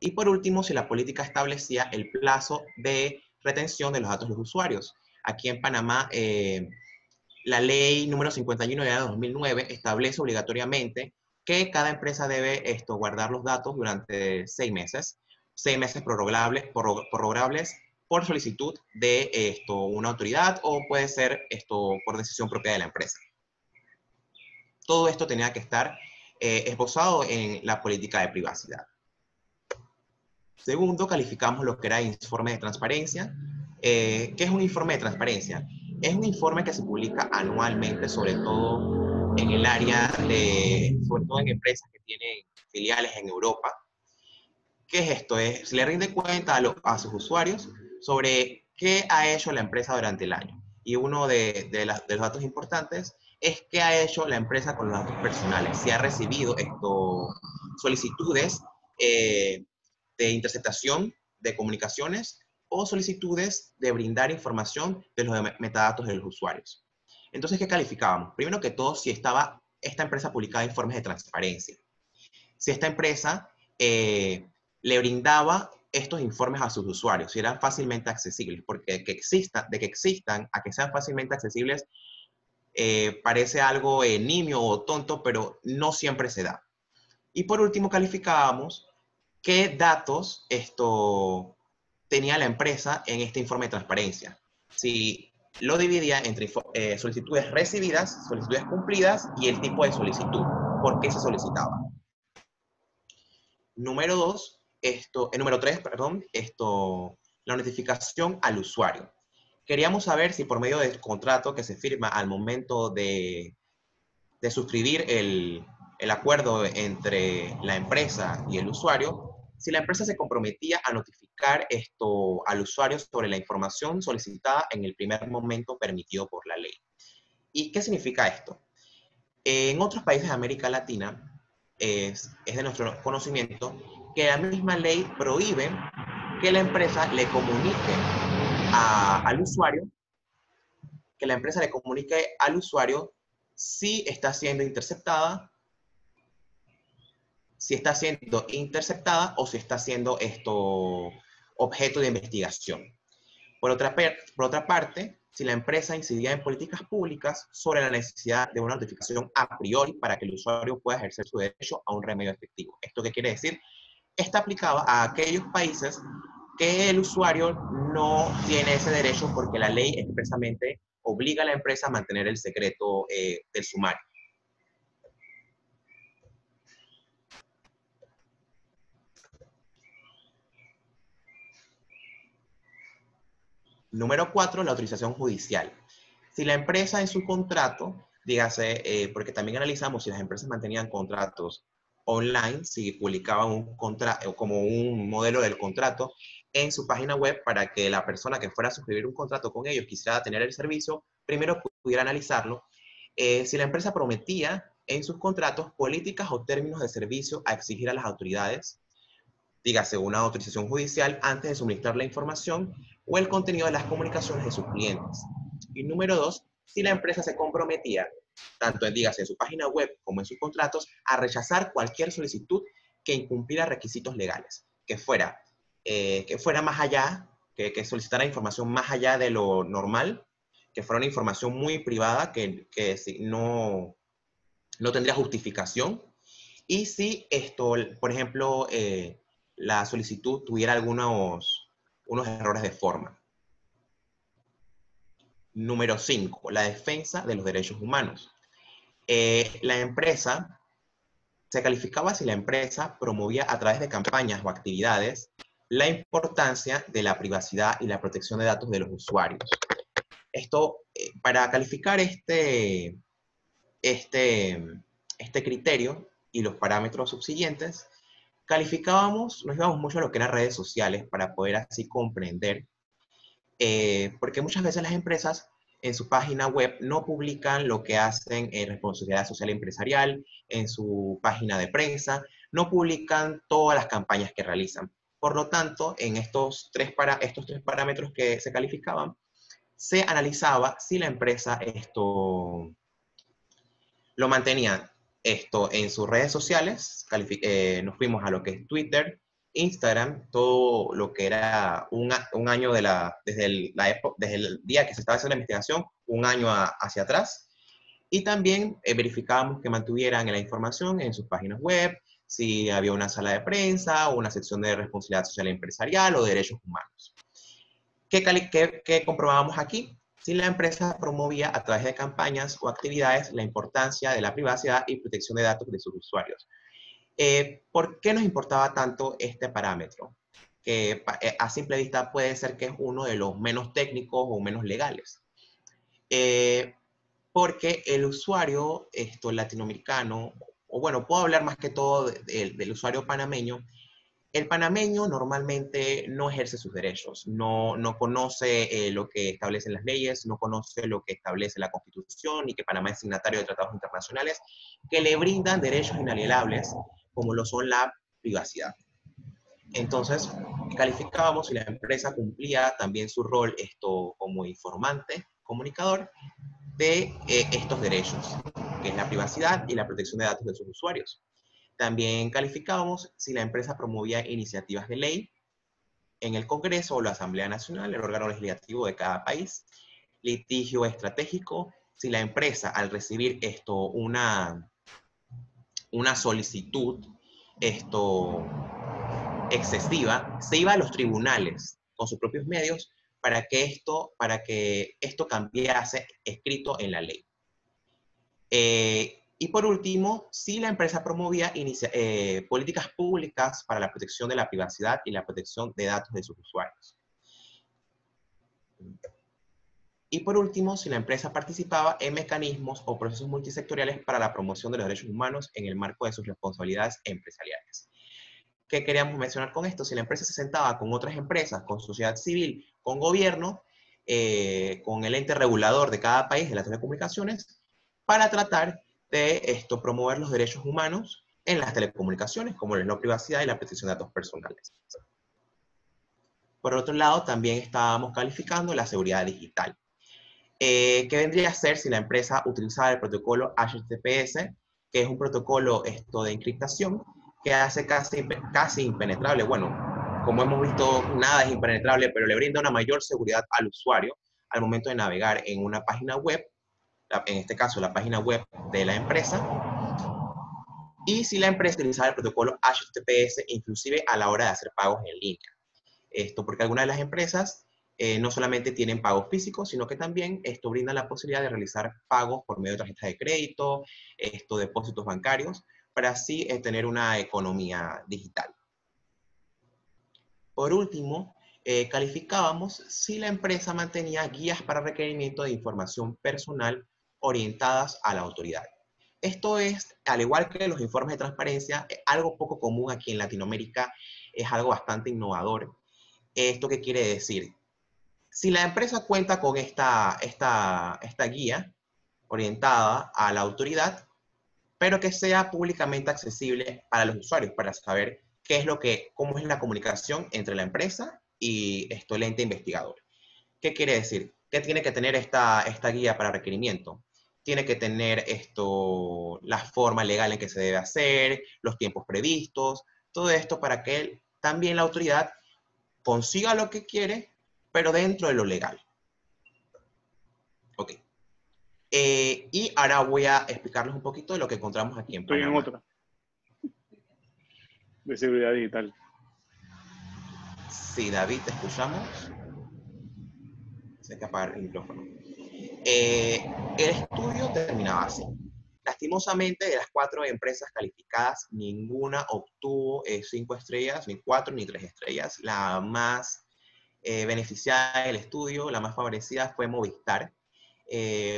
Y por último, si la política establecía el plazo de retención de los datos de los usuarios. Aquí en Panamá, eh, la ley número 51 de 2009 establece obligatoriamente que cada empresa debe guardar los datos durante seis meses, seis meses prorrogables, prorrogables por solicitud de una autoridad o puede ser por decisión propia de la empresa. Todo esto tenía que estar eh, esbozado en la política de privacidad. Segundo, calificamos lo que era informe de transparencia. Eh, ¿Qué es un informe de transparencia? Es un informe que se publica anualmente, sobre todo en el área de, sobre todo en empresas que tienen filiales en Europa. ¿Qué es esto? Es, se le rinde cuenta a, a sus usuarios sobre qué ha hecho la empresa durante el año. Y uno de, de, los datos importantes es qué ha hecho la empresa con los datos personales. Si ha recibido esto, solicitudes eh, de interceptación de comunicaciones o solicitudes de brindar información de los metadatos de los usuarios. Entonces, ¿qué calificábamos? Primero que todo, si estaba esta empresa publicada informes de transparencia. Si esta empresa eh, le brindaba estos informes a sus usuarios, si eran fácilmente accesibles, porque que exista, de que existan a que sean fácilmente accesibles eh, parece algo eh, nimio o tonto, pero no siempre se da. Y por último, calificábamos qué datos esto tenía la empresa en este informe de transparencia. Si lo dividía entre eh, solicitudes recibidas, solicitudes cumplidas y el tipo de solicitud, por qué se solicitaba. Número dos, esto, el número 3, perdón, esto, la notificación al usuario. Queríamos saber si por medio del contrato que se firma al momento de, de suscribir el, el acuerdo entre la empresa y el usuario, si la empresa se comprometía a notificar esto al usuario sobre la información solicitada en el primer momento permitido por la ley. ¿Y qué significa esto? En otros países de América Latina, es, de nuestro conocimiento que la misma ley prohíbe que la empresa le comunique al usuario, que la empresa le comunique al usuario si está siendo interceptada, si está siendo interceptada o si está siendo esto objeto de investigación. Por otra, por otra parte, si la empresa incidía en políticas públicas sobre la necesidad de una notificación a priori para que el usuario pueda ejercer su derecho a un remedio efectivo. ¿Esto qué quiere decir? Está aplicado a aquellos países que el usuario no tiene ese derecho porque la ley expresamente obliga a la empresa a mantener el secreto eh, del sumario. Número cuatro, la autorización judicial. Si la empresa en su contrato, dígase, eh, porque también analizamos si las empresas mantenían contratos online, si publicaban un contrato, como un modelo del contrato en su página web para que la persona que fuera a suscribir un contrato con ellos quisiera tener el servicio, primero pudiera analizarlo. Eh, si la empresa prometía en sus contratos políticas o términos de servicio a exigir a las autoridades, dígase una autorización judicial antes de suministrar la información o el contenido de las comunicaciones de sus clientes. Y número dos, si la empresa se comprometía, tanto en, dígase, en su página web como en sus contratos, a rechazar cualquier solicitud que incumpliera requisitos legales, que fuera, eh, que fuera más allá, que, que, solicitara información más allá de lo normal, que fuera una información muy privada, que, que no, no tendría justificación, y si esto, por ejemplo, eh, la solicitud tuviera algunos unos errores de forma. Número 5, la defensa de los derechos humanos. Eh, la empresa, se calificaba si la empresa promovía a través de campañas o actividades la importancia de la privacidad y la protección de datos de los usuarios. Esto, eh, para calificar este, este, este criterio y los parámetros subsiguientes, calificábamos, nos íbamos mucho a lo que eran redes sociales para poder así comprender, eh, porque muchas veces las empresas en su página web no publican lo que hacen en responsabilidad social empresarial, en su página de prensa, no publican todas las campañas que realizan. Por lo tanto, en estos tres, para, estos tres parámetros que se calificaban, se analizaba si la empresa esto lo mantenía esto en sus redes sociales, eh, nos fuimos a lo que es Twitter, Instagram, todo lo que era un, un año de la, desde, el, la desde el día que se estaba haciendo la investigación, un año hacia atrás. Y también eh, verificábamos que mantuvieran la información en sus páginas web, si había una sala de prensa o una sección de responsabilidad social empresarial o derechos humanos. ¿Qué, qué, qué comprobábamos aquí? Si la empresa promovía a través de campañas o actividades la importancia de la privacidad y protección de datos de sus usuarios. Eh, ¿Por qué nos importaba tanto este parámetro? Que eh, a simple vista puede ser que es uno de los menos técnicos o menos legales. Eh, porque el usuario esto, latinoamericano, o bueno, puedo hablar más que todo del usuario panameño, el panameño normalmente no ejerce sus derechos, no, no conoce lo que establecen las leyes, no conoce lo que establece la Constitución y que Panamá es signatario de tratados internacionales que le brindan derechos inalienables como lo son la privacidad. Entonces, calificábamos si la empresa cumplía también su rol esto como informante, comunicador de eh, estos derechos, que es la privacidad y la protección de datos de sus usuarios. También calificábamos si la empresa promovía iniciativas de ley en el Congreso o la Asamblea Nacional, el órgano legislativo de cada país, litigio estratégico, si la empresa al recibir esto una una solicitud esto, excesiva, se iba a los tribunales con sus propios medios para que esto, para que esto cambiase escrito en la ley. Eh, y por último, si la empresa promovía eh, políticas públicas para la protección de la privacidad y la protección de datos de sus usuarios. Y por último, si la empresa participaba en mecanismos o procesos multisectoriales para la promoción de los derechos humanos en el marco de sus responsabilidades empresariales. ¿Qué queríamos mencionar con esto? Si la empresa se sentaba con otras empresas, con sociedad civil, con gobierno, eh, con el ente regulador de cada país de las telecomunicaciones, para tratar de esto, promover los derechos humanos en las telecomunicaciones, como la no privacidad y la protección de datos personales. Por otro lado, también estábamos calificando la seguridad digital. Eh, ¿Qué vendría a ser si la empresa utilizaba el protocolo HTTPS, que es un protocolo esto de encriptación que hace casi, casi impenetrable? Bueno, como hemos visto, nada es impenetrable, pero le brinda una mayor seguridad al usuario al momento de navegar en una página web, en este caso la página web de la empresa, y si la empresa utilizaba el protocolo HTTPS, inclusive a la hora de hacer pagos en línea. Esto porque algunas de las empresas eh, no solamente tienen pagos físicos, sino que también esto brinda la posibilidad de realizar pagos por medio de tarjetas de crédito, esto, depósitos bancarios, para así eh, tener una economía digital. Por último, eh, calificábamos si la empresa mantenía guías para requerimiento de información personal orientadas a la autoridad. Esto es, al igual que los informes de transparencia, algo poco común aquí en Latinoamérica, es algo bastante innovador. ¿Esto qué quiere decir? Si la empresa cuenta con esta, esta, esta guía orientada a la autoridad, pero que sea públicamente accesible para los usuarios, para saber qué es lo que, cómo es la comunicación entre la empresa y esto, el ente investigador. ¿Qué quiere decir? ¿Qué tiene que tener esta, esta guía para requerimiento? Tiene que tener esto, la forma legal en que se debe hacer, los tiempos previstos, todo esto para que también la autoridad consiga lo que quiere pero dentro de lo legal. Ok. Eh, y ahora voy a explicarles un poquito de lo que encontramos aquí en Estoy en otra. De seguridad digital. Sí, David, te escuchamos. Se que apagar el micrófono. Eh, el estudio terminaba así. Lastimosamente, de las cuatro empresas calificadas, ninguna obtuvo eh, cinco estrellas, ni cuatro, ni tres estrellas. La más eh, beneficiada del estudio, la más favorecida fue Movistar.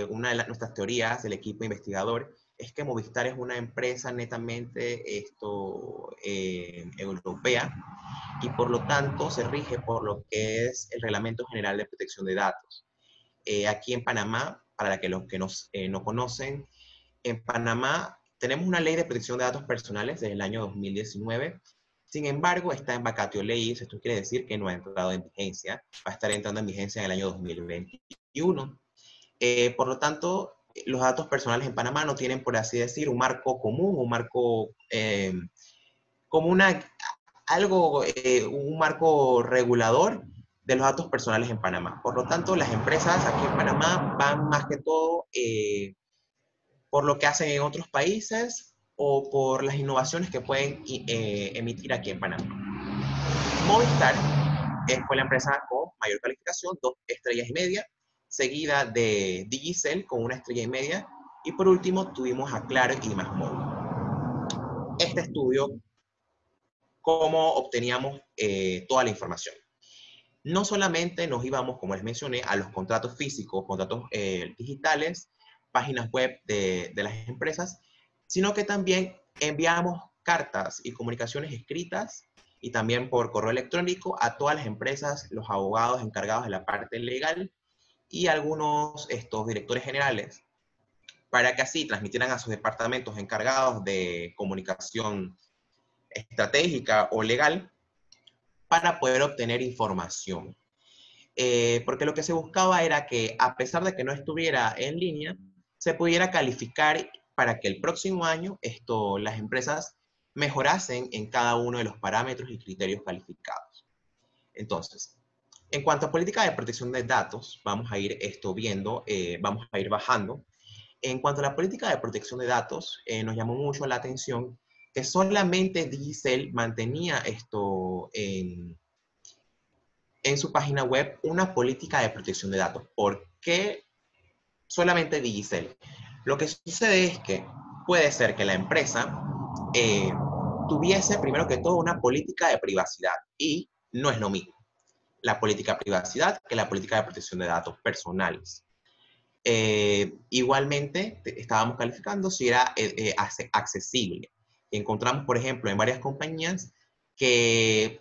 Una de nuestras teorías del equipo investigador es que Movistar es una empresa netamente esto, europea y por lo tanto se rige por lo que es el Reglamento General de Protección de Datos. Aquí en Panamá, para que los que nos, no conocen, en Panamá tenemos una ley de protección de datos personales desde el año 2019 sin embargo, está en vacatio leyes, esto quiere decir que no ha entrado en vigencia, va a estar entrando en vigencia en el año 2021. Eh, por lo tanto, los datos personales en Panamá no tienen, por así decir, un marco común, un marco eh, como una, algo, eh, un marco regulador de los datos personales en Panamá. Por lo tanto, las empresas aquí en Panamá van más que todo eh, por lo que hacen en otros países o por las innovaciones que pueden eh, emitir aquí en Panamá. Movistar fue la empresa con mayor calificación, dos estrellas y media, seguida de Digicel con una estrella y media, y por último tuvimos a Claro y Más Este estudio, cómo obteníamos eh, toda la información. No solamente nos íbamos, como les mencioné, a los contratos físicos, contratos eh, digitales, páginas web de, de las empresas, sino que también enviamos cartas y comunicaciones escritas y también por correo electrónico a todas las empresas, los abogados encargados de la parte legal y algunos estos directores generales para que así transmitieran a sus departamentos encargados de comunicación estratégica o legal para poder obtener información. Eh, porque lo que se buscaba era que a pesar de que no estuviera en línea, se pudiera calificar para que el próximo año esto, las empresas mejorasen en cada uno de los parámetros y criterios calificados. Entonces, en cuanto a política de protección de datos, vamos a ir esto viendo, eh, vamos a ir bajando en cuanto a la política de protección de datos, eh, nos llamó mucho la atención que solamente Digicel mantenía esto en, su página web una política de protección de datos. ¿Por qué solamente Digicel? Lo que sucede es que puede ser que la empresa eh, tuviese primero que todo una política de privacidad y no es lo mismo la política de privacidad que la política de protección de datos personales. Eh, igualmente, estábamos calificando si era eh, accesible. Encontramos, por ejemplo, en varias compañías que,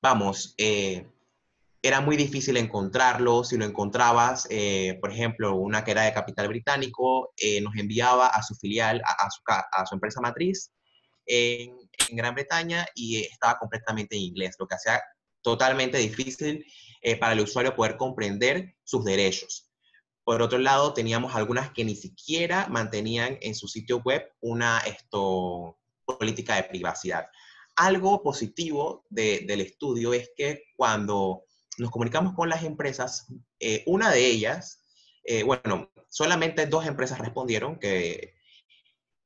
vamos, era muy difícil encontrarlo. Si lo encontrabas, por ejemplo, una que era de capital británico, nos enviaba a su filial, a, su, empresa matriz en, Gran Bretaña y estaba completamente en inglés, lo que hacía totalmente difícil para el usuario poder comprender sus derechos. Por otro lado, teníamos algunas que ni siquiera mantenían en su sitio web una esto, política de privacidad. Algo positivo del estudio es que cuando nos comunicamos con las empresas, eh, una de ellas, eh, bueno, solamente dos empresas respondieron que,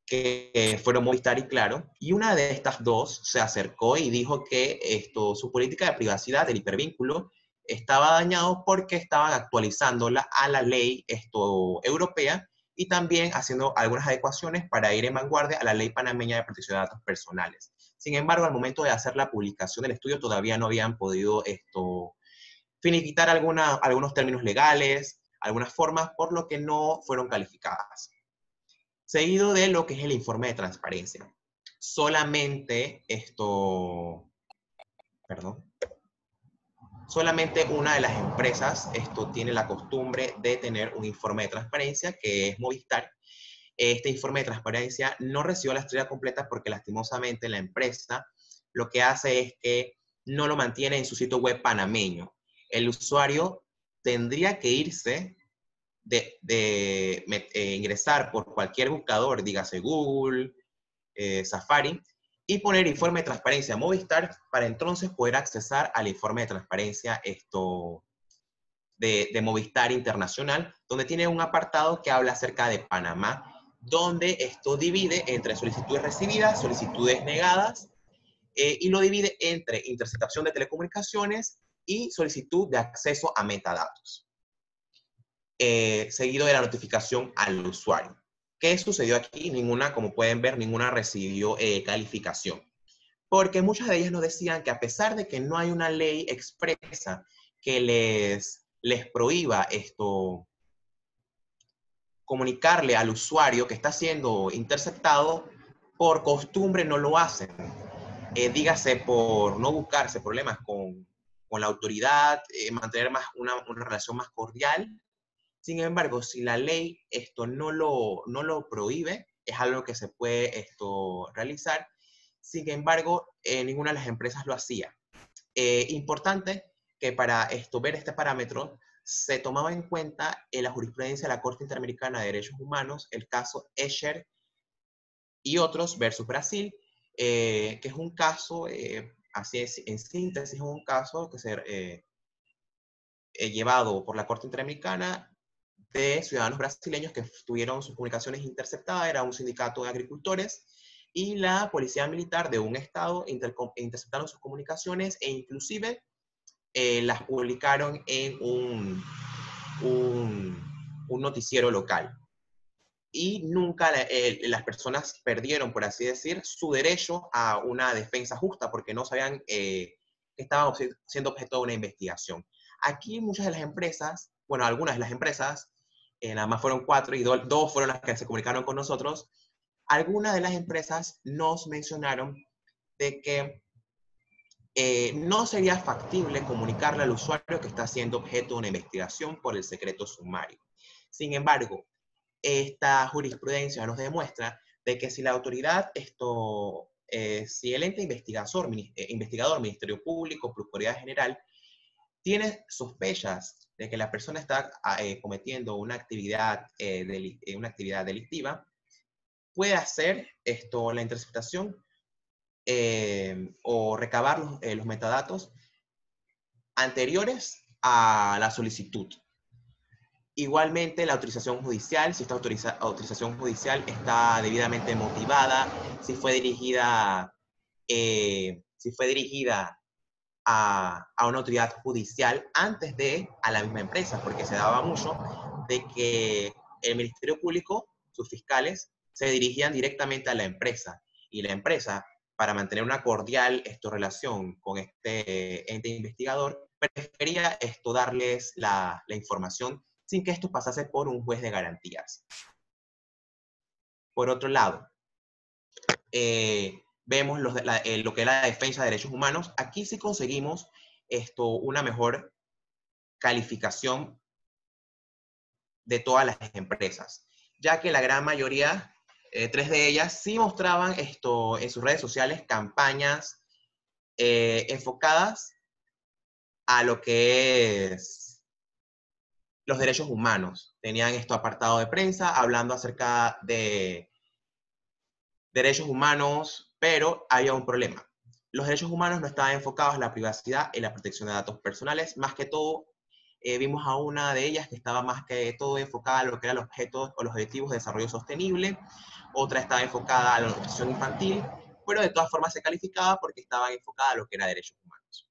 que fueron Movistar y Claro, y una de estas dos se acercó y dijo que esto, su política de privacidad del hipervínculo estaba dañado porque estaban actualizándola a la ley esto, europea y también haciendo algunas adecuaciones para ir en vanguardia a la ley panameña de protección de datos personales. Sin embargo, al momento de hacer la publicación del estudio todavía no habían podido esto, finiquitar alguna, algunos términos legales, algunas formas, por lo que no fueron calificadas. Seguido de lo que es el informe de transparencia. Solamente esto, perdón, Solamente una de las empresas esto tiene la costumbre de tener un informe de transparencia, que es Movistar. Este informe de transparencia no recibió la estrella completa porque lastimosamente la empresa lo que hace es que no lo mantiene en su sitio web panameño. El usuario tendría que irse de, eh, ingresar por cualquier buscador, dígase Google, eh, Safari, y poner informe de transparencia Movistar para entonces poder accesar al informe de transparencia esto de, Movistar Internacional, donde tiene un apartado que habla acerca de Panamá, donde esto divide entre solicitudes recibidas, solicitudes negadas, eh, y lo divide entre interceptación de telecomunicaciones y solicitud de acceso a metadatos, eh, seguido de la notificación al usuario. ¿Qué sucedió aquí? Ninguna, como pueden ver, ninguna recibió eh, calificación. Porque muchas de ellas nos decían que a pesar de que no hay una ley expresa que les, les prohíba esto, comunicarle al usuario que está siendo interceptado, por costumbre no lo hacen. Eh, dígase por no buscarse problemas con, con la autoridad, eh, mantener más una, una, relación más cordial sin embargo, si la ley esto no lo, no lo prohíbe, es algo que se puede esto realizar. Sin embargo, eh, ninguna de las empresas lo hacía. Eh, importante que para esto, ver este parámetro se tomaba en cuenta en la jurisprudencia de la Corte Interamericana de Derechos Humanos el caso Escher y otros versus Brasil, que es un caso, así es, en síntesis, es un caso que se llevado por la Corte Interamericana de ciudadanos brasileños que tuvieron sus comunicaciones interceptadas, era un sindicato de agricultores, y la policía militar de un estado interceptaron sus comunicaciones e inclusive eh, las publicaron en un, un, noticiero local. Y nunca eh, las personas perdieron, por así decir, su derecho a una defensa justa porque no sabían eh, que estaban siendo objeto de una investigación. Aquí muchas de las empresas, bueno, algunas de las empresas eh, nada más fueron cuatro y dos fueron las que se comunicaron con nosotros, algunas de las empresas nos mencionaron de que eh, no sería factible comunicarle al usuario que está siendo objeto de una investigación por el secreto sumario. Sin embargo, esta jurisprudencia nos demuestra de que si la autoridad, esto, eh, si el ente investigador, investigador, Ministerio Público, Procuraduría General, tiene sospechas de que la persona está ah, eh, cometiendo una actividad, eh, eh, una actividad delictiva, puede hacer esto, la interceptación o recabar los, los, metadatos anteriores a la solicitud. Igualmente, la autorización judicial, si esta autorización judicial está debidamente motivada, si fue dirigida, si fue dirigida a, una autoridad judicial antes de a la misma empresa, porque se daba mucho de que el Ministerio Público, sus fiscales, se dirigían directamente a la empresa y la empresa, para mantener una cordial esto, relación con este ente investigador, prefería esto darles la, la información sin que esto pasase por un juez de garantías. Por otro lado, eh, vemos eh, lo que es la defensa de derechos humanos. Aquí sí conseguimos esto, una mejor calificación de todas las empresas, ya que la gran mayoría, eh, tres de ellas, sí mostraban esto en sus redes sociales campañas eh, enfocadas a lo que es los derechos humanos. Tenían esto apartado de prensa, hablando acerca de derechos humanos, pero había un problema. Los derechos humanos no estaban enfocados en la privacidad y la protección de datos personales. Más que todo, eh, vimos a una de ellas que estaba más que todo enfocada a lo que eran los objetos o los objetivos de desarrollo sostenible. Otra estaba enfocada a la nutrición infantil, pero de todas formas se calificaba porque estaba enfocada a lo que era derechos humanos.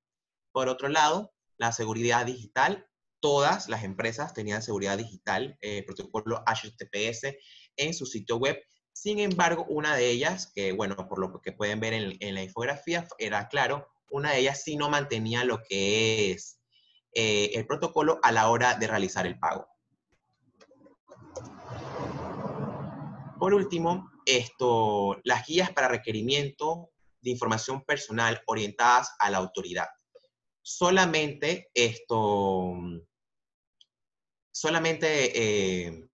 Por otro lado, la seguridad digital. Todas las empresas tenían seguridad digital, eh, protocolo HTTPS en su sitio web sin embargo, una de ellas, que bueno, por lo que pueden ver en, la infografía, era claro, una de ellas sí no mantenía lo que es eh, el protocolo a la hora de realizar el pago. Por último, esto, las guías para requerimiento de información personal orientadas a la autoridad. Solamente esto, solamente eh,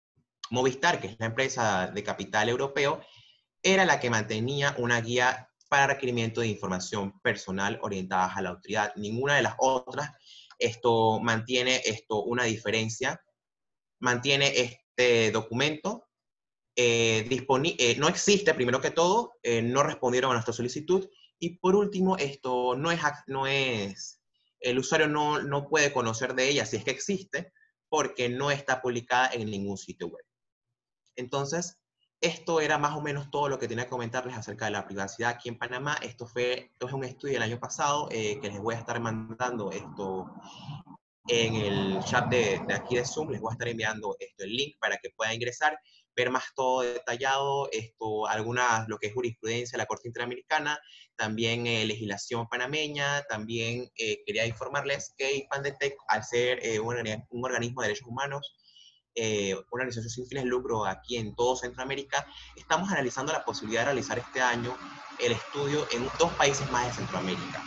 Movistar, que es la empresa de capital europeo, era la que mantenía una guía para requerimiento de información personal orientada a la autoridad. Ninguna de las otras esto mantiene esto una diferencia, mantiene este documento eh, eh, no existe, primero que todo, eh, no respondieron a nuestra solicitud, y por último, esto no es, no es el usuario no, no puede conocer de ella si es que existe, porque no está publicada en ningún sitio web. Entonces, esto era más o menos todo lo que tenía que comentarles acerca de la privacidad aquí en Panamá. Esto fue, es un estudio del año pasado eh, que les voy a estar mandando esto en el chat de, aquí de Zoom. Les voy a estar enviando esto, el link para que puedan ingresar, ver más todo detallado, esto, algunas, lo que es jurisprudencia de la Corte Interamericana, también eh, legislación panameña, también eh, quería informarles que IPANDETEC, al ser un, un organismo de derechos humanos, eh, una organización sin fines de lucro aquí en todo Centroamérica, estamos analizando la posibilidad de realizar este año el estudio en dos países más de Centroamérica.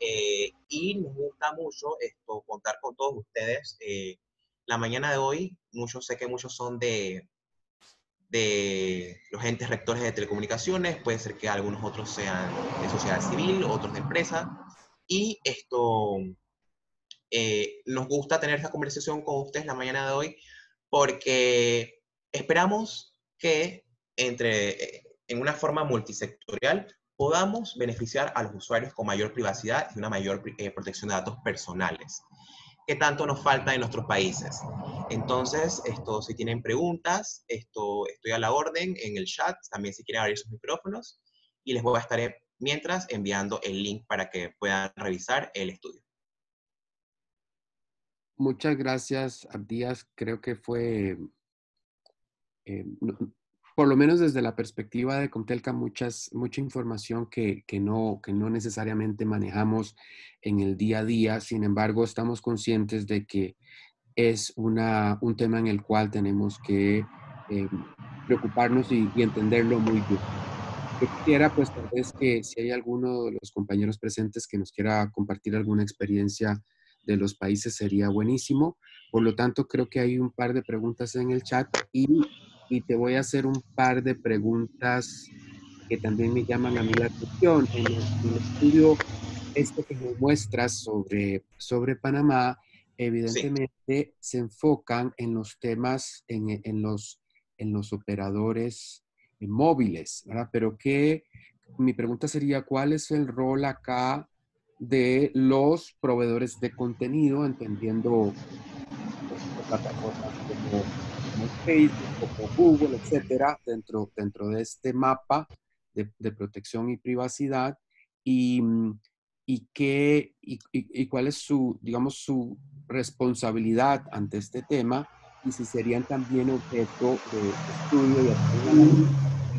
Eh, y nos gusta mucho esto, contar con todos ustedes. Eh, la mañana de hoy, muchos, sé que muchos son de, de los entes rectores de telecomunicaciones, puede ser que algunos otros sean de sociedad civil, otros de empresa, y esto, nos gusta tener esta conversación con ustedes la mañana de hoy porque esperamos que entre, en una forma multisectorial podamos beneficiar a los usuarios con mayor privacidad y una mayor eh, protección de datos personales. ¿Qué tanto nos falta en nuestros países? Entonces, esto, si tienen preguntas, esto, estoy a la orden en el chat, también si quieren abrir sus micrófonos, y les voy a estar eh, mientras enviando el link para que puedan revisar el estudio. Muchas gracias, Abdías. Creo que fue eh, por lo menos desde la perspectiva de Comtelca, muchas, mucha información que, que, no, que no necesariamente manejamos en el día a día. Sin embargo, estamos conscientes de que es una, un tema en el cual tenemos que eh, preocuparnos y, entenderlo muy bien. Yo quisiera, pues, tal vez que si hay alguno de los compañeros presentes que nos quiera compartir alguna experiencia de los países, sería buenísimo. Por lo tanto, creo que hay un par de preguntas en el chat y y te voy a hacer un par de preguntas que también me llaman a mí la atención. En el, estudio este que me muestras sobre, sobre Panamá, evidentemente se enfocan en los temas, en, en, los, en los operadores móviles, ¿verdad? Pero que mi pregunta sería, ¿cuál es el rol acá de los proveedores de contenido, entendiendo pues, plataformas como Facebook, como Google, etcétera, dentro, dentro de este mapa de, protección y privacidad y, y, qué, y, cuál es su, digamos, su responsabilidad ante este tema y si serían también objeto de estudio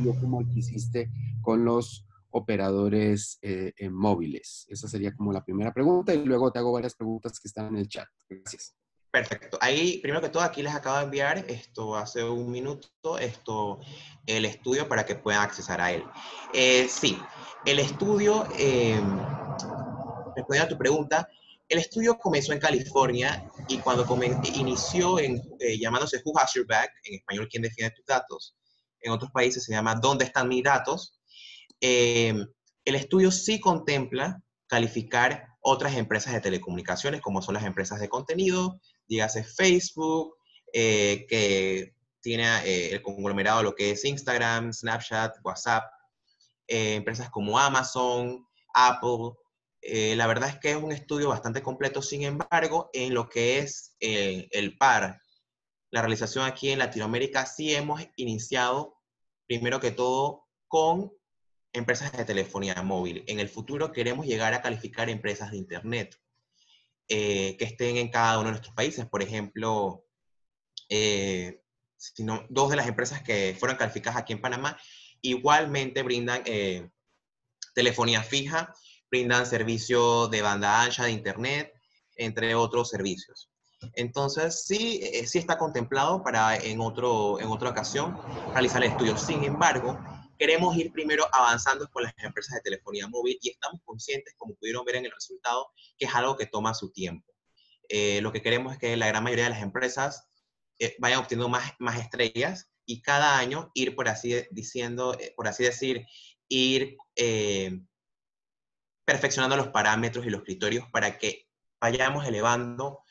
y como el que hiciste con los operadores eh, móviles. Esa sería como la primera pregunta y luego te hago varias preguntas que están en el chat. Gracias. Perfecto. Ahí, primero que todo, aquí les acabo de enviar esto hace un minuto, esto, el estudio para que puedan accesar a él. Eh, sí, el estudio, eh, respondiendo a tu pregunta, el estudio comenzó en California y cuando inició en, eh, llamándose Who Has Your Back, en español, ¿quién defiende tus datos? En otros países se llama ¿Dónde están mis datos? Eh, el estudio sí contempla calificar otras empresas de telecomunicaciones, como son las empresas de contenido, dígase Facebook, eh, que tiene eh, el conglomerado lo que es Instagram, Snapchat, WhatsApp, eh, empresas como Amazon, Apple. la verdad es que es un estudio bastante completo, sin embargo, en lo que es el par, la realización aquí en Latinoamérica, sí hemos iniciado, primero que todo, con empresas de telefonía móvil. En el futuro queremos llegar a calificar empresas de Internet. Eh, que estén en cada uno de nuestros países. Por ejemplo, eh, dos de las empresas que fueron calificadas aquí en Panamá igualmente brindan eh, telefonía fija, brindan servicio de banda ancha de Internet, entre otros servicios. Entonces, sí, sí está contemplado para en, otro, en otra ocasión realizar el estudio. Sin embargo, queremos ir primero avanzando con las empresas de telefonía móvil y estamos conscientes, como pudieron ver en el resultado, que es algo que toma su tiempo. Eh, lo que queremos es que la gran mayoría de las empresas eh, vayan obteniendo más, más estrellas y cada año ir, por así, diciendo, eh, por así decir, ir perfeccionando los parámetros y los criterios para que vayamos elevando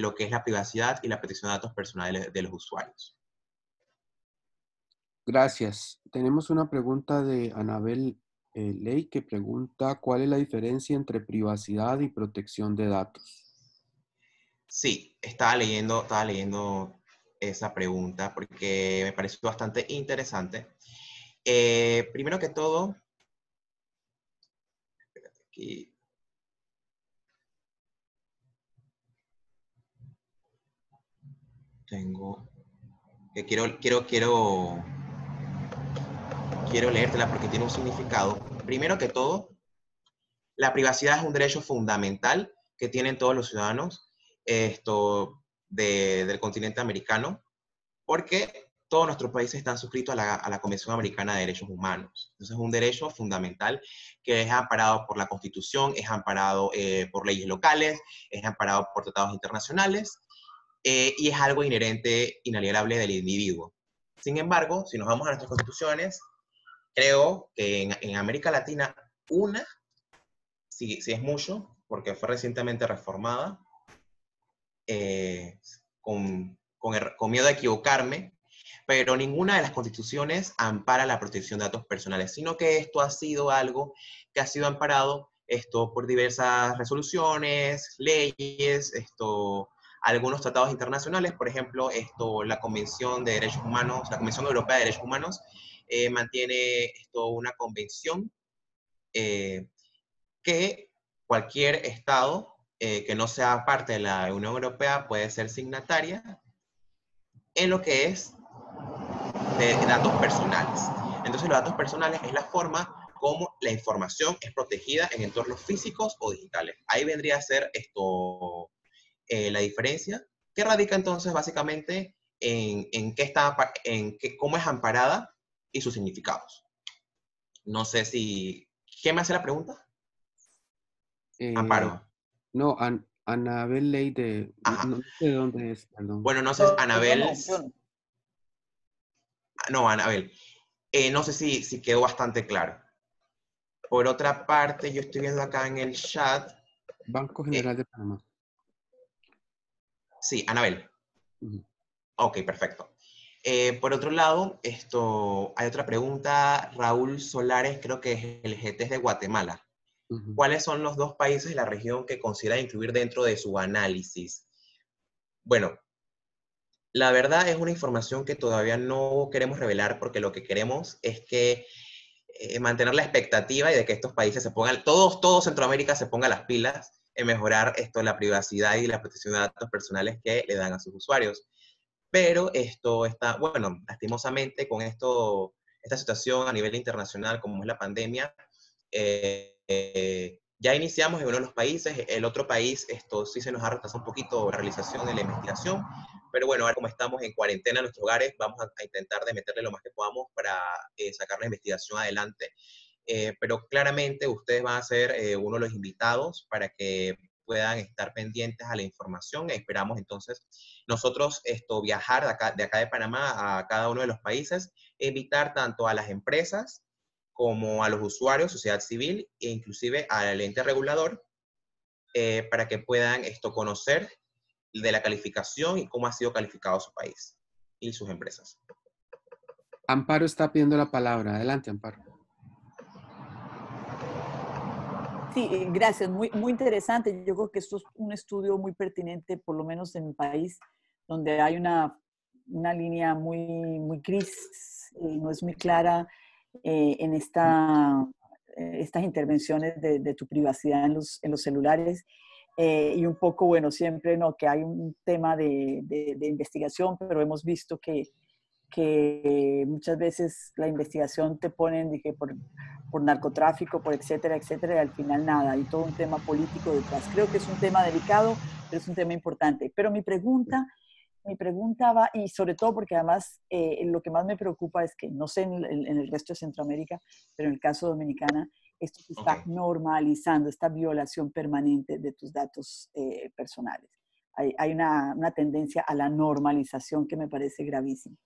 lo que es la privacidad y la protección de datos personales de los usuarios. Gracias. Tenemos una pregunta de Anabel eh, Ley que pregunta cuál es la diferencia entre privacidad y protección de datos. Sí, estaba leyendo, estaba leyendo esa pregunta porque me pareció bastante interesante. Eh, primero que todo, aquí. Tengo que quiero, quiero, quiero quiero leértela porque tiene un significado. Primero que todo, la privacidad es un derecho fundamental que tienen todos los ciudadanos esto, del continente americano, porque todos nuestros países están suscritos a la, a la, Convención Americana de Derechos Humanos. Entonces es un derecho fundamental que es amparado por la Constitución, es amparado eh, por leyes locales, es amparado por tratados internacionales eh, y es algo inherente, inalienable del individuo. Sin embargo, si nos vamos a nuestras constituciones, creo que en, América Latina, una, si, es mucho, porque fue recientemente reformada, eh, con, con, miedo a equivocarme, pero ninguna de las constituciones ampara la protección de datos personales, sino que esto ha sido algo que ha sido amparado esto por diversas resoluciones, leyes, esto, algunos tratados internacionales, por ejemplo, esto, la Convención de Derechos Humanos, la Convención Europea de Derechos Humanos, eh, mantiene esto, una convención eh, que cualquier Estado eh, que no sea parte de la Unión Europea puede ser signataria en lo que es datos personales. Entonces, los datos personales es la forma como la información es protegida en entornos físicos o digitales. Ahí vendría a ser esto la diferencia, que radica entonces básicamente en, en, qué está, en qué, cómo es amparada y sus significados. No sé si... ¿Quién me hace la pregunta? Eh, Amparo. No, An Anabel Leite. No, sé de dónde es, perdón. Bueno, no sé, Anabel... No, Anabel. Eh, no sé si, si quedó bastante claro. Por otra parte, yo estoy viendo acá en el chat. Banco General de Panamá. Sí, Anabel. Ok, perfecto. Eh, por otro lado, esto, hay otra pregunta. Raúl Solares, creo que es el GT de Guatemala. ¿Cuáles son los dos países de la región que considera incluir dentro de su análisis? Bueno, la verdad es una información que todavía no queremos revelar porque lo que queremos es que eh, mantener la expectativa y de que estos países se pongan, todos, todo Centroamérica se ponga las pilas en mejorar esto, la privacidad y la protección de datos personales que le dan a sus usuarios. Pero esto está, bueno, lastimosamente con esto, esta situación a nivel internacional como es la pandemia, eh, eh, ya iniciamos en uno de los países, el otro país, esto sí se nos ha retrasado un poquito la realización de la investigación, pero bueno, ahora como estamos en cuarentena en nuestros hogares, vamos a, intentar de meterle lo más que podamos para eh, sacar la investigación adelante. Eh, pero claramente ustedes van a ser eh, uno de los invitados para que puedan estar pendientes a la información. Esperamos entonces nosotros esto, viajar de acá, de acá de Panamá a cada uno de los países, invitar tanto a las empresas como a los usuarios, sociedad civil e inclusive al ente regulador para que puedan esto conocer de la calificación y cómo ha sido calificado su país y sus empresas. Amparo está pidiendo la palabra. Adelante, Amparo. Sí, eh, gracias. Muy, muy interesante. Yo creo que esto es un estudio muy pertinente, por lo menos en mi país, donde hay una, una línea muy, muy gris, y no es muy clara eh, en esta, eh, estas intervenciones de, de, tu privacidad en los, en los celulares eh, y un poco, bueno, siempre no, que hay un tema de, de, investigación, pero hemos visto que, que, muchas veces la investigación te ponen dije, por, por, narcotráfico, por etcétera, etcétera, y al final nada, hay todo un tema político detrás. Creo que es un tema delicado, pero es un tema importante. Pero mi pregunta, mi pregunta va, y sobre todo porque además eh, lo que más me preocupa es que, no sé en el, en el resto de Centroamérica, pero en el caso dominicana, esto se está normalizando, esta violación permanente de tus datos eh, personales. Hay, hay una, una, tendencia a la normalización que me parece gravísima.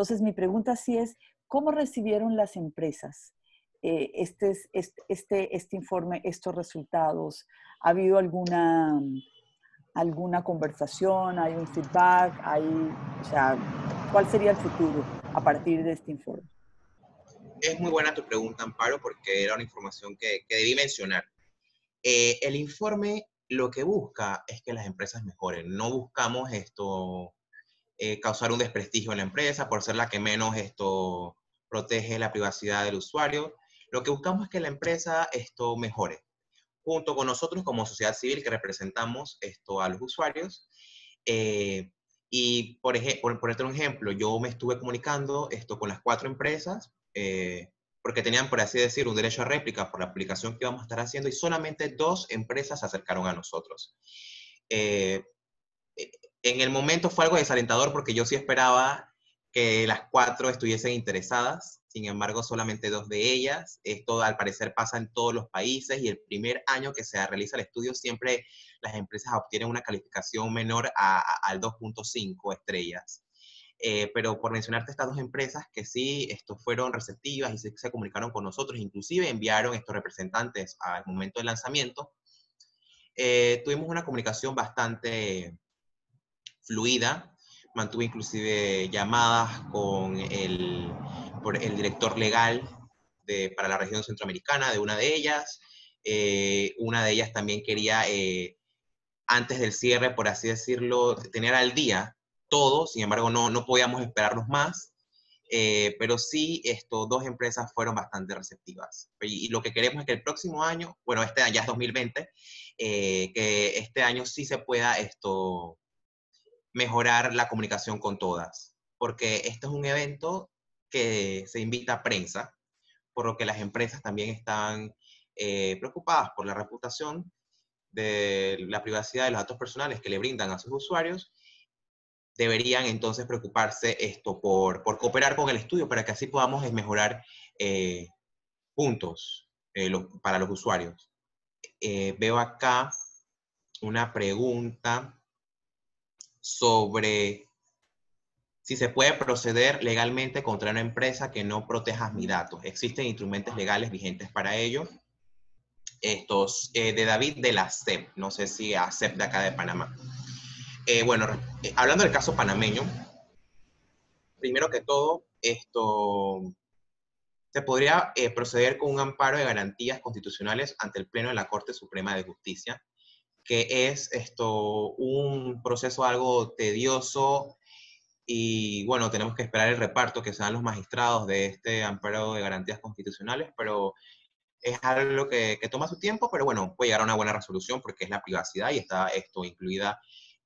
Entonces, mi pregunta sí es, ¿cómo recibieron las empresas eh, este, este, este, este informe, estos resultados? ¿Ha habido alguna, alguna conversación? ¿Hay un feedback? ¿Hay, o sea, ¿Cuál sería el futuro a partir de este informe? es muy buena tu pregunta, Amparo, porque era una información que, que debí mencionar. Eh, el informe lo que busca es que las empresas mejoren. No buscamos esto, eh, causar un desprestigio en la empresa por ser la que menos esto protege la privacidad del usuario. Lo que buscamos es que la empresa esto mejore. Junto con nosotros como sociedad civil que representamos esto a los usuarios. Eh, y por, por ponerte un ejemplo, yo me estuve comunicando esto con las cuatro empresas eh, porque tenían, por así decir, un derecho a réplica por la aplicación que íbamos a estar haciendo y solamente dos empresas se acercaron a nosotros. Eh, en el momento fue algo desalentador porque yo sí esperaba que las cuatro estuviesen interesadas, sin embargo solamente dos de ellas. Esto al parecer pasa en todos los países y el primer año que se realiza el estudio siempre las empresas obtienen una calificación menor al 2.5 estrellas. Eh, pero por mencionarte estas dos empresas que sí esto fueron receptivas y se, se, comunicaron con nosotros, inclusive enviaron estos representantes al momento del lanzamiento, eh, tuvimos una comunicación bastante fluida, mantuve inclusive llamadas con el, por el director legal de, para la región centroamericana de una de ellas. Eh, una de ellas también quería, eh, antes del cierre, por así decirlo, tener al día todo, sin embargo no, no podíamos esperarnos más. Eh, pero sí, estos dos empresas fueron bastante receptivas. Y, lo que queremos es que el próximo año, bueno, este ya es 2020, que este año sí se pueda esto mejorar la comunicación con todas, porque este es un evento que se invita a prensa, por lo que las empresas también están eh, preocupadas por la reputación de la privacidad de los datos personales que le brindan a sus usuarios, deberían entonces preocuparse esto por, por cooperar con el estudio para que así podamos mejorar eh, puntos eh, para los usuarios. veo acá una pregunta sobre si se puede proceder legalmente contra una empresa que no proteja mis datos. Existen instrumentos legales vigentes para ello. Estos eh, de David de la CEP, no sé si a CEP de acá de Panamá. Eh, bueno, eh, hablando del caso panameño, primero que todo, esto se podría proceder con un amparo de garantías constitucionales ante el Pleno de la Corte Suprema de Justicia que es esto un proceso algo tedioso y bueno, tenemos que esperar el reparto que sean los magistrados de este amparo de garantías constitucionales, pero es algo que, toma su tiempo, pero bueno, puede llegar a una buena resolución porque es la privacidad y está esto incluida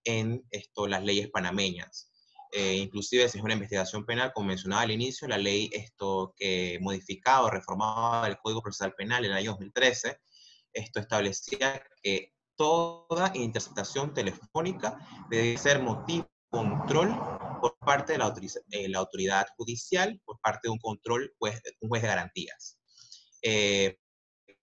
en esto, las leyes panameñas. Eh, inclusive si es una investigación penal, como mencionaba al inicio, la ley esto que modificaba o reformaba el Código Procesal Penal en el año 2013, esto establecía que toda interceptación telefónica debe ser motivo de control por parte de la, eh, la, autoridad judicial, por parte de un control, pues, un juez de garantías. Eh,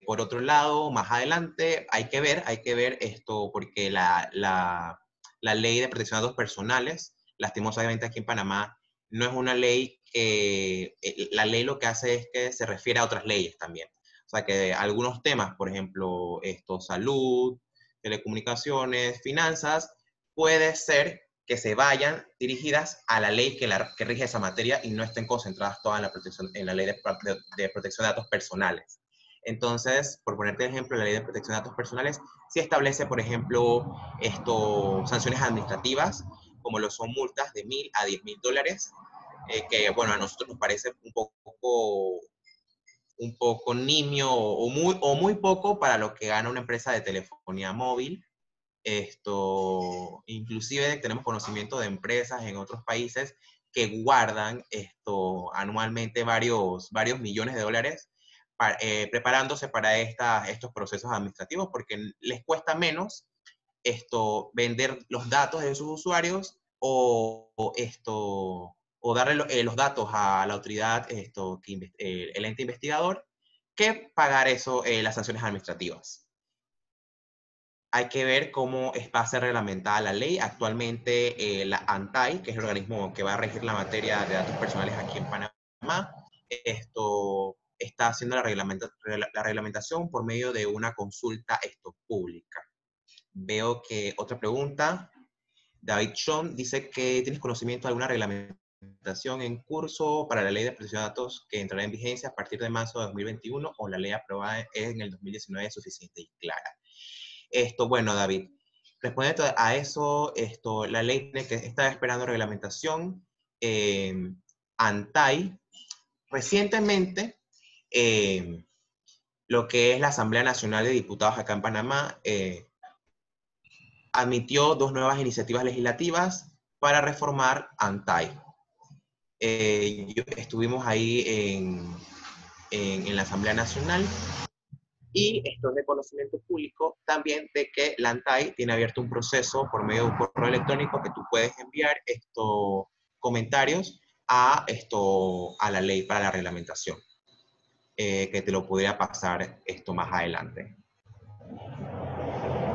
por otro lado, más adelante hay que ver, hay que ver esto, porque la, la, la ley de protección de datos personales, lastimosamente aquí en Panamá, no es una ley que, eh, la ley lo que hace es que se refiere a otras leyes también. O sea que algunos temas, por ejemplo, esto, salud, telecomunicaciones, finanzas, puede ser que se vayan dirigidas a la ley que, la, que rige esa materia y no estén concentradas todas en la, protección, en la ley de, de, protección de datos personales. Entonces, por ponerte ejemplo, la ley de protección de datos personales sí establece, por ejemplo, esto, sanciones administrativas, como lo son multas de mil a diez mil dólares, eh, que, bueno, a nosotros nos parece un poco un poco nimio o muy, o muy poco para lo que gana una empresa de telefonía móvil. Esto, inclusive tenemos conocimiento de empresas en otros países que guardan esto anualmente varios, varios millones de dólares eh, preparándose para esta, estos procesos administrativos porque les cuesta menos esto, vender los datos de sus usuarios o, o esto, o darle eh, los datos a la autoridad, esto, que, eh, el ente investigador, que pagar eso, eh, las sanciones administrativas. Hay que ver cómo va a ser reglamentada la ley. Actualmente la ANTAI, que es el organismo que va a regir la materia de datos personales aquí en Panamá, esto está haciendo la, la reglamentación por medio de una consulta esto, pública. Veo que otra pregunta. David Sean dice que tienes conocimiento de alguna reglamentación en curso para la ley de protección de datos que entrará en vigencia a partir de marzo de 2021 o la ley aprobada en el 2019 es suficiente y clara. Esto, bueno, David, respondiendo a eso, esto, la ley que está esperando reglamentación, eh, ANTAI, recientemente, eh, lo que es la Asamblea Nacional de Diputados acá en Panamá, eh, admitió dos nuevas iniciativas legislativas para reformar ANTAI. Eh, estuvimos ahí en, en, la Asamblea Nacional y esto es de conocimiento público también de que la ANTAI tiene abierto un proceso por medio de un correo electrónico que tú puedes enviar estos comentarios a, esto, a la ley para la reglamentación, eh, que te lo podría pasar esto más adelante.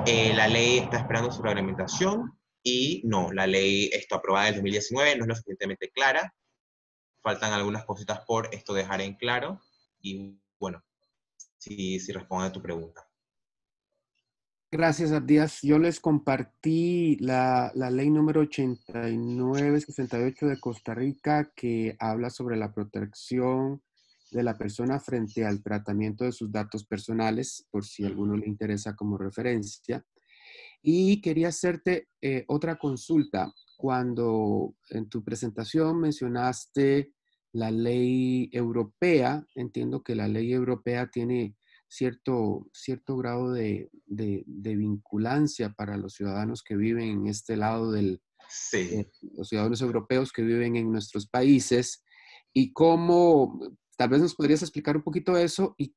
Eh, la ley está esperando su reglamentación y no, la ley esto aprobada en 2019 no es lo suficientemente clara faltan algunas cositas por esto dejar en claro y bueno, si, si responde a tu pregunta. Gracias, Abdías. Yo les compartí la, la ley número 8968 de Costa Rica que habla sobre la protección de la persona frente al tratamiento de sus datos personales, por si a alguno le interesa como referencia. Y quería hacerte eh, otra consulta. Cuando en tu presentación mencionaste la ley europea, entiendo que la ley europea tiene cierto, cierto grado de, de, vinculancia para los ciudadanos que viven en este lado del, sí. Eh, los ciudadanos europeos que viven en nuestros países y cómo Tal vez nos podrías explicar un poquito eso y,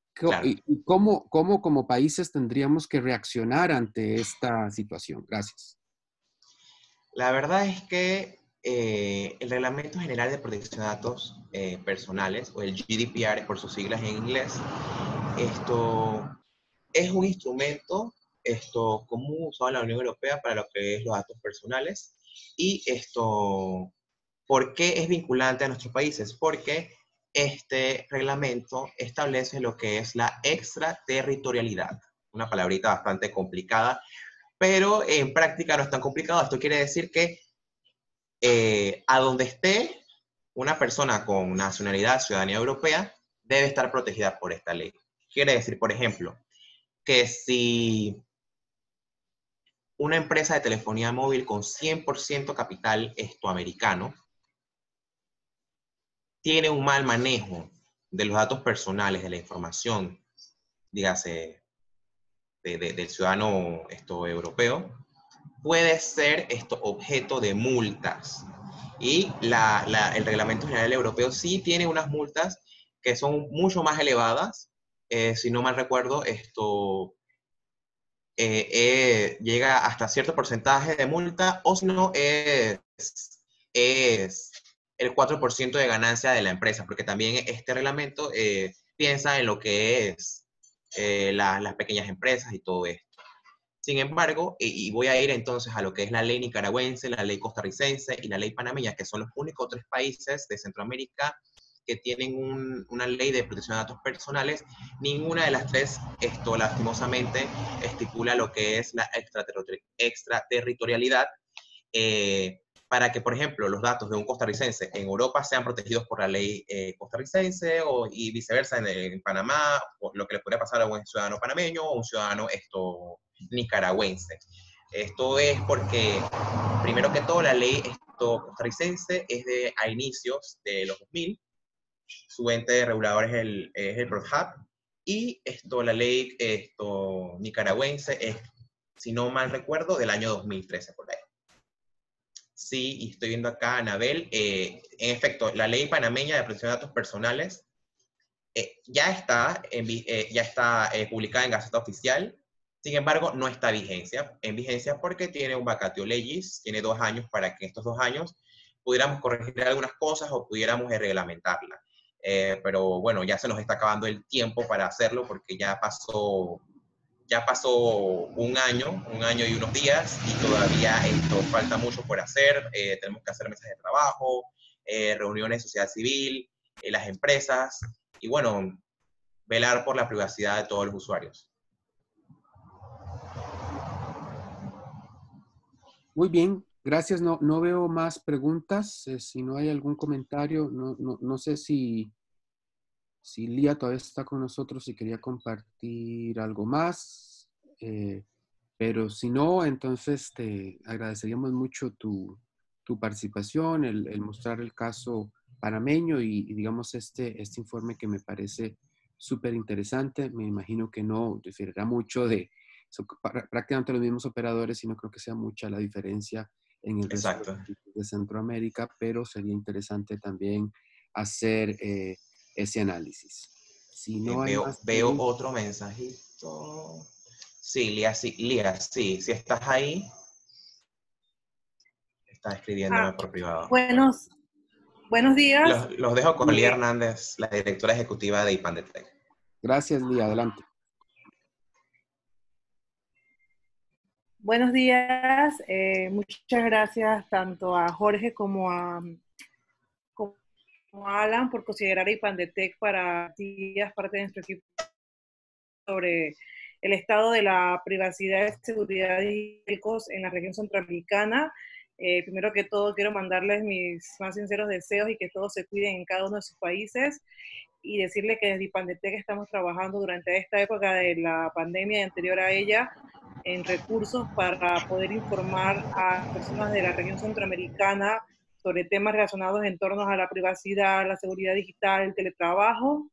cómo, cómo como países tendríamos que reaccionar ante esta situación. Gracias. La verdad es que eh, el Reglamento General de Protección de Datos eh, Personales, o el GDPR por sus siglas en inglés, esto es un instrumento esto común usado en la Unión Europea para lo que es los datos personales. Y esto, ¿por qué es vinculante a nuestros países? Porque este reglamento establece lo que es la extraterritorialidad, una palabrita bastante complicada, pero en práctica no es tan complicado. Esto quiere decir que eh, a donde esté una persona con nacionalidad, ciudadanía europea, debe estar protegida por esta ley. Quiere decir, por ejemplo, que si una empresa de telefonía móvil con 100% capital estoamericano tiene un mal manejo de los datos personales, de la información, dígase, del ciudadano esto, europeo, puede ser esto objeto de multas. Y el Reglamento General Europeo sí tiene unas multas que son mucho más elevadas. Eh, si no mal recuerdo, esto eh, eh, llega hasta cierto porcentaje de multa, o si no, es, es el 4% de ganancia de la empresa, porque también este reglamento eh, piensa en lo que es eh, las pequeñas empresas y todo esto. Sin embargo, y, voy a ir entonces a lo que es la ley nicaragüense, la ley costarricense y la ley panameña, que son los únicos tres países de Centroamérica que tienen una ley de protección de datos personales, ninguna de las tres, esto lastimosamente, estipula lo que es la extraterritorialidad. Eh, para que, por ejemplo, los datos de un costarricense en Europa sean protegidos por la ley eh, costarricense o, y viceversa en, Panamá, lo que le podría pasar a un ciudadano panameño o un ciudadano esto, nicaragüense. Esto es porque, primero que todo, la ley esto, costarricense es de a inicios de los 2000, su ente regulador es el, es el y esto, la ley esto, nicaragüense es, si no mal recuerdo, del año 2013 por ahí. Sí, y estoy viendo acá, Anabel. Eh, en efecto, la ley panameña de protección de datos personales eh, ya está, eh, ya está publicada en Gaceta Oficial. Sin embargo, no está vigencia, en vigencia porque tiene un vacatio legis, tiene dos años para que en estos dos años pudiéramos corregir algunas cosas o pudiéramos reglamentarla. pero bueno, ya se nos está acabando el tiempo para hacerlo porque ya pasó ya pasó un año, un año y unos días, y todavía esto falta mucho por hacer. Eh, tenemos que hacer mesas de trabajo, eh, reuniones de sociedad civil, eh, las empresas, y bueno, velar por la privacidad de todos los usuarios. Muy bien, gracias. No, no veo más preguntas. si no hay algún comentario, no, no, no sé si si Lía todavía está con nosotros y quería compartir algo más, eh, pero si no, entonces te agradeceríamos mucho tu, participación, el, mostrar el caso panameño y, digamos este, este informe que me parece súper interesante. Me imagino que no diferirá mucho de prácticamente los mismos operadores y no creo que sea mucha la diferencia en el resto de Centroamérica, pero sería interesante también hacer... Eh, ese análisis. Si no eh, veo, otro mensajito. Sí, Lía, sí, Lía, sí, si estás ahí, está escribiéndome ah, por privado. Buenos, buenos días. Los, dejo con Lía Hernández, la directora ejecutiva de IPANDETEC. Gracias, Lía, adelante. Buenos días, eh, muchas gracias tanto a Jorge como a Alan por considerar a IPANDETEC para días parte de nuestro equipo sobre el estado de la privacidad y seguridad en la región centroamericana. Eh, primero que todo, quiero mandarles mis más sinceros deseos y que todos se cuiden en cada uno de sus países y decirle que desde Ipandetec estamos trabajando durante esta época de la pandemia y anterior a ella en recursos para poder informar a personas de la región centroamericana sobre temas relacionados en torno a la privacidad, la seguridad digital, el teletrabajo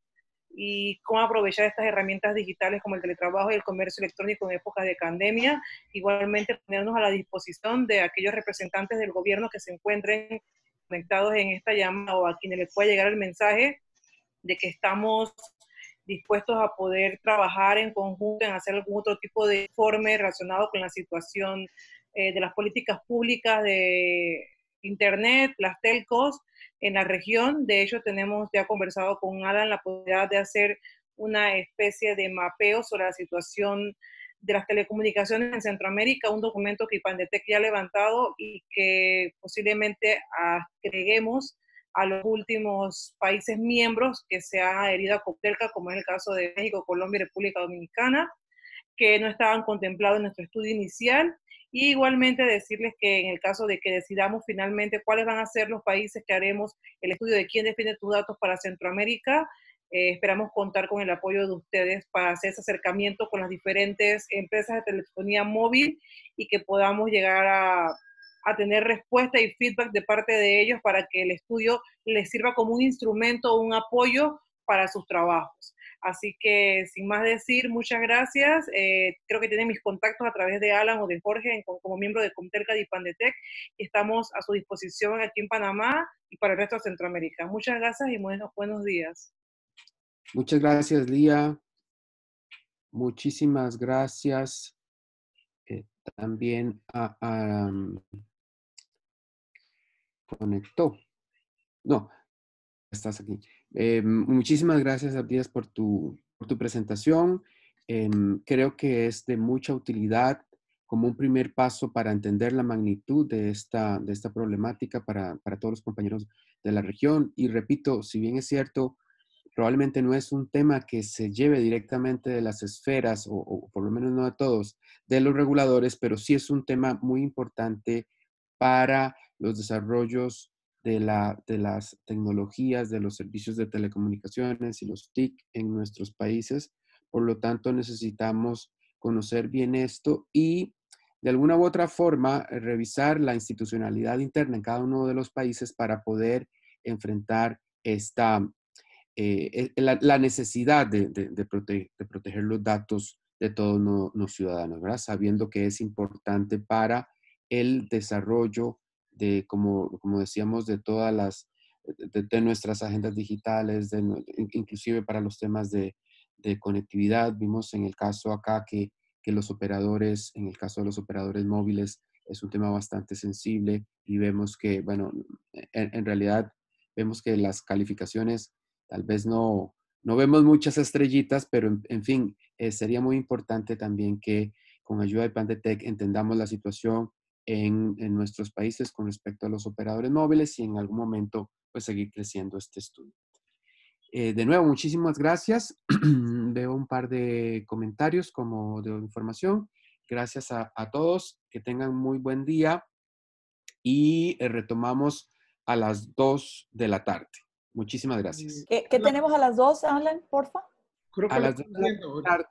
y cómo aprovechar estas herramientas digitales como el teletrabajo y el comercio electrónico en épocas de pandemia. Igualmente ponernos a la disposición de aquellos representantes del gobierno que se encuentren conectados en esta llamada o a quienes les pueda llegar el mensaje de que estamos dispuestos a poder trabajar en conjunto en hacer algún otro tipo de informe relacionado con la situación eh, de las políticas públicas de Internet, las telcos en la región. De hecho, tenemos ya conversado con Alan la posibilidad de hacer una especie de mapeo sobre la situación de las telecomunicaciones en Centroamérica, un documento que IPANDETEC ya ha levantado y que posiblemente agreguemos a los últimos países miembros que se han adherido a COPTELCA, como es el caso de México, Colombia y República Dominicana, que no estaban contemplados en nuestro estudio inicial. Y igualmente decirles que en el caso de que decidamos finalmente cuáles van a ser los países que haremos el estudio de quién define tus datos para Centroamérica, eh, esperamos contar con el apoyo de ustedes para hacer ese acercamiento con las diferentes empresas de telefonía móvil y que podamos llegar a, a tener respuesta y feedback de parte de ellos para que el estudio les sirva como un instrumento un apoyo para sus trabajos. Así que, sin más decir, muchas gracias. Eh, creo que tienen mis contactos a través de Alan o de Jorge como miembro de Comtelca y Pandetec. Estamos a su disposición aquí en Panamá y para el resto de Centroamérica. Muchas gracias y buenos, buenos días. Muchas gracias, Lía. Muchísimas gracias eh, también a, conectó. No, estás aquí. Eh, muchísimas gracias, Abdías, por tu, por tu presentación. Em, creo que es de mucha utilidad como un primer paso para entender la magnitud de esta, de esta problemática para, para todos los compañeros de la región. Y repito, si bien es cierto, probablemente no es un tema que se lleve directamente de las esferas, o, o, por lo menos no de todos, de los reguladores, pero sí es un tema muy importante para los desarrollos de, la, de las tecnologías, de los servicios de telecomunicaciones y los TIC en nuestros países. Por lo tanto, necesitamos conocer bien esto y de alguna u otra forma revisar la institucionalidad interna en cada uno de los países para poder enfrentar esta, eh, e, la, necesidad de, de, proteger los datos de todos los ciudadanos. Sabiendo que es importante para el desarrollo de, como, como decíamos, de todas las, de, nuestras agendas digitales, de, inclusive para los temas de, de, conectividad. Vimos en el caso acá que, que los operadores, en el caso de los operadores móviles, es un tema bastante sensible y vemos que, bueno, en, realidad vemos que las calificaciones tal vez no, no vemos muchas estrellitas, pero en, fin, eh, sería muy importante también que con ayuda de Pandetec entendamos la situación en, nuestros países con respecto a los operadores móviles y en algún momento pues seguir creciendo este estudio. Eh, de nuevo, muchísimas gracias. Veo un par de comentarios como de información. Gracias a, todos. Que tengan muy buen día. Y eh, retomamos a las 2 de la tarde. Muchísimas gracias. ¿Qué, tenemos a las 2, Alan, porfa? Creo que a las 2 de la tarde.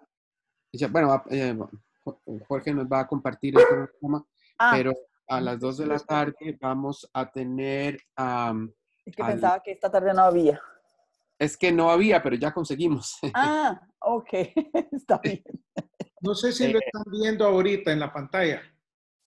Bueno, eh, Jorge nos va a compartir el programa Ah. Pero a las 2 de la tarde vamos a tener... es que pensaba que esta tarde no había. Es que no había, pero ya conseguimos. Ah, ok, está bien. No sé si lo eh, están viendo ahorita en la pantalla.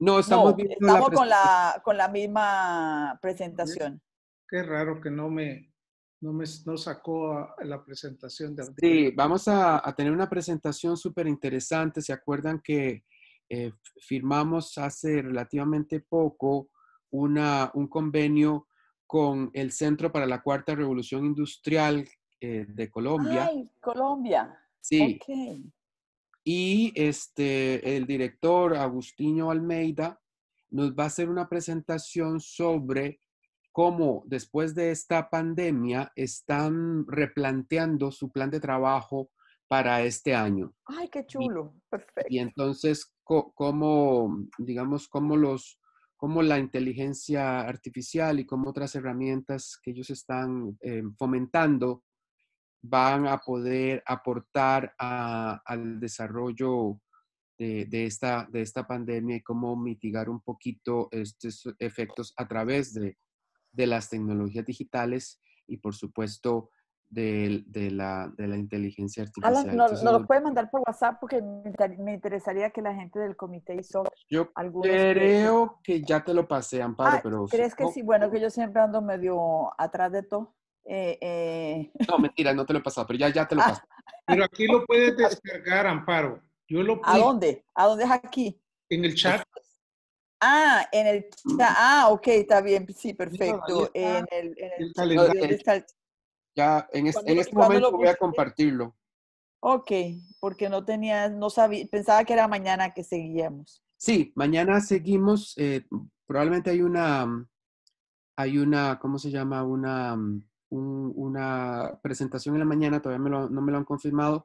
No, estamos viendo estamos con, la, con la misma presentación. Qué raro que no me, no me no sacó la presentación de Sí, vamos a, a tener una presentación súper interesante. ¿Se acuerdan que eh, firmamos hace relativamente poco una, un convenio con el Centro para la Cuarta Revolución Industrial eh, de Colombia. ¡Ay, Colombia! Sí. Y este, el director Agustinho Almeida nos va a hacer una presentación sobre cómo después de esta pandemia están replanteando su plan de trabajo para este año. Ay, qué chulo, perfecto. Y entonces, ¿cómo, digamos, cómo los, cómo la inteligencia artificial y cómo otras herramientas que ellos están eh, fomentando van a poder aportar al desarrollo de, esta, de esta pandemia y cómo mitigar un poquito estos efectos a través de, de las tecnologías digitales y, por supuesto, de, de, la, de la, inteligencia artificial. ¿nos no lo puede mandar por WhatsApp porque me interesaría que la gente del comité hizo Yo creo que... ya te lo pasé, Amparo, ah, pero... ¿Crees que sí? Bueno, que yo siempre ando medio atrás de todo. Eh, eh. No, mentira, no te lo he pasado, pero ya, ya te lo ah. pasé. Pero aquí lo puedes descargar, Amparo. Yo lo ¿A dónde? ¿A dónde es aquí? En el chat. Ah, en el chat. Ah, ok, está bien. Sí, perfecto. En el, en el, calendario. Ya, en, en este momento voy a compartirlo. Ok, porque no tenía, no sabía, pensaba que era mañana que seguíamos. Sí, mañana seguimos. Eh, probablemente hay una, hay una, ¿cómo se llama? Una, una presentación en la mañana, todavía no me lo han confirmado.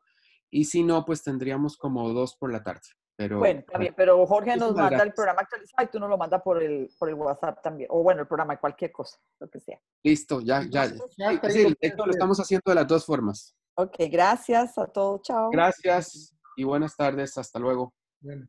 Y si no, pues tendríamos como dos por la tarde. Pero, bueno, está bien, pero Jorge nos manda el programa actualizado y tú nos lo mandas por el, por el WhatsApp también. O bueno, el programa, cualquier cosa, lo que sea. Listo, ya, ya. Sí, lo estamos haciendo de las dos formas. Ok, gracias a todos. Chao. Gracias y buenas tardes. Hasta luego. Bueno.